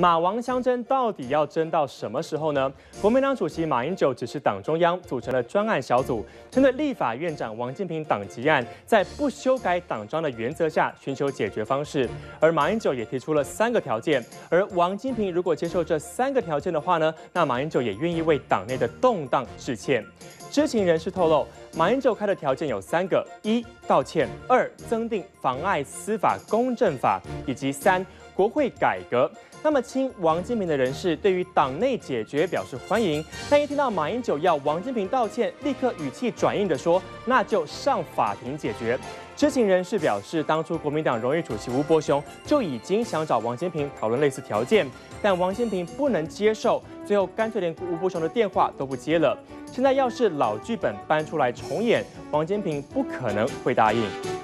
马王相争到底要争到什么时候呢？国民党主席马英九指示党中央组成了专案小组，针对立法院长王金平党籍案，在不修改党章的原则下寻求解决方式。而马英九也提出了三个条件，而王金平如果接受这三个条件的话呢，那马英九也愿意为党内的动荡致歉。知情人士透露，马英九开的条件有三个：一、道歉；二、增订妨碍司法公正法；以及三、国会改革。那么亲王金平的人士对于党内解决表示欢迎，但一听到马英九要王金平道歉，立刻语气转硬的说：“那就上法庭解决。”知情人士表示，当初国民党荣誉主席吴伯雄就已经想找王金平讨论类似条件，但王金平不能接受，最后干脆连吴伯雄的电话都不接了。现在要是老剧本搬出来重演，王金平不可能会答应。